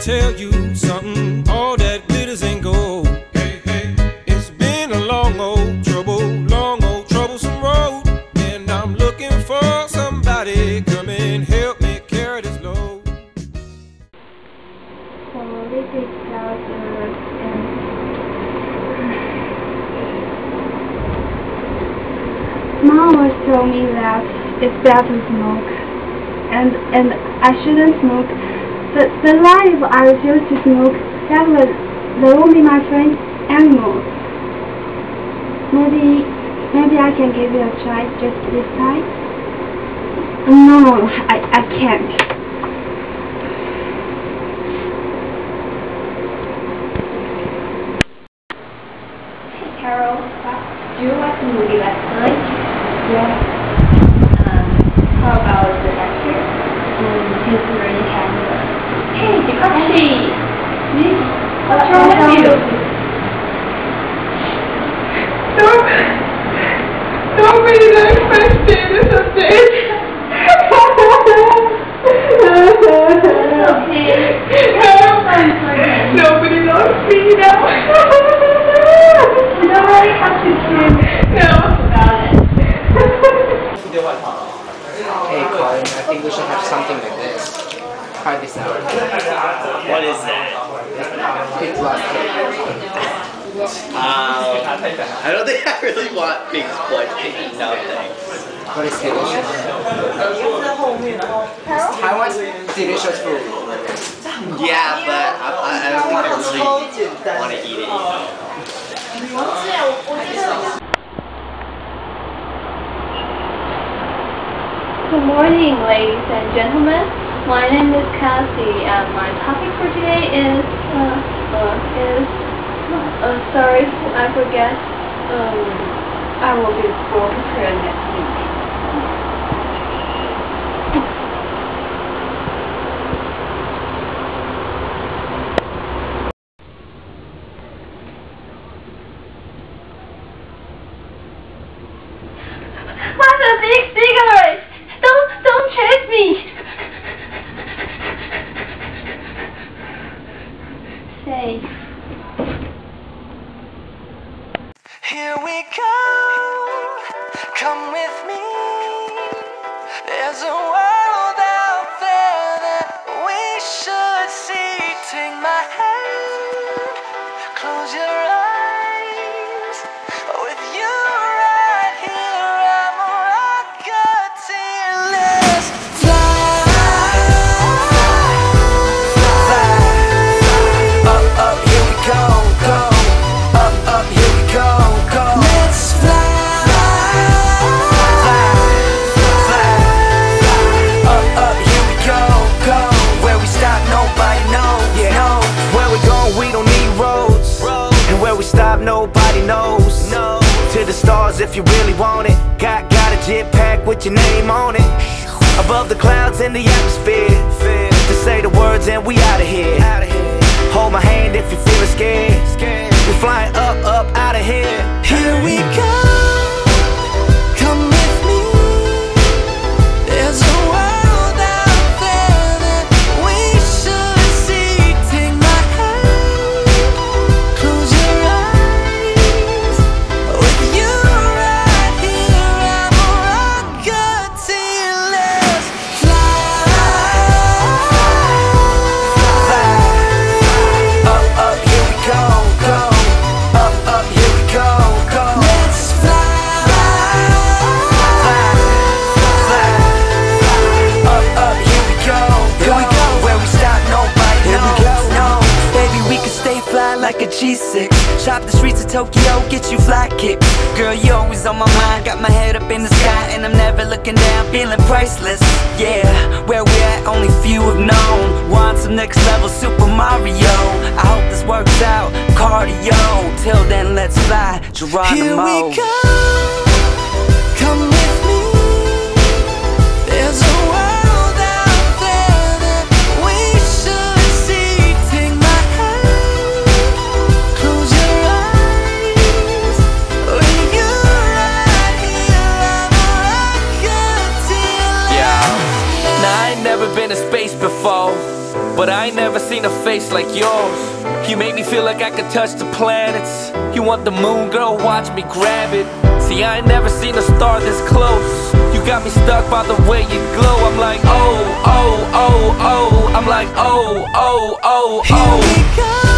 tell you something. All that glitters ain't gold. Hey, hey. It's been a long old trouble, long old troublesome road, and I'm looking for somebody come and help me carry this load. So this is browser and Mom always told me that it's bad to smoke and and I shouldn't smoke. But what if I refuse to smoke? That that won't be my friend anymore. Maybe maybe I can give it a try just this time. No, I I can't. Hey Carol, do you watch the movie last night? Yeah. What's wrong with you? Okay. Don't really have to care no. I think we should have something like this. Try this out. What is that? Pig blood Um, I don't think I really want pig's blood. No thanks. But it's delicious. Taiwan's delicious food. Yeah, but I, I, I don't think I really want to eat it. You know? Good morning, ladies and gentlemen. My name is Cassie, and my topic for today is uh, uh, is uh, sorry, I forget. Um, I will be more prepared next week. What's a big cigarette? Don't don't chase me. Safe. Here we go, come jetpack your name on it. Above the clouds in the atmosphere. To say the words and we out of here. Hold my hand if you're feeling scared. V6. Shop the streets of Tokyo, get you fly kicks. Girl, you always on my mind. Got my head up in the sky, and I'm never looking down, feeling priceless. Yeah, where we at, only few have known. Want some next level Super Mario. I hope this works out. Cardio. Till then, let's fly. Geronimo. Here we go. Never seen a face like yours. You make me feel like I could touch the planets. You want the moon, girl? Watch me grab it. See, I ain't never seen a star this close. You got me stuck by the way you glow. I'm like, oh, oh, oh, oh. I'm like, oh, oh, oh, oh. Here oh. we go.